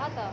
大的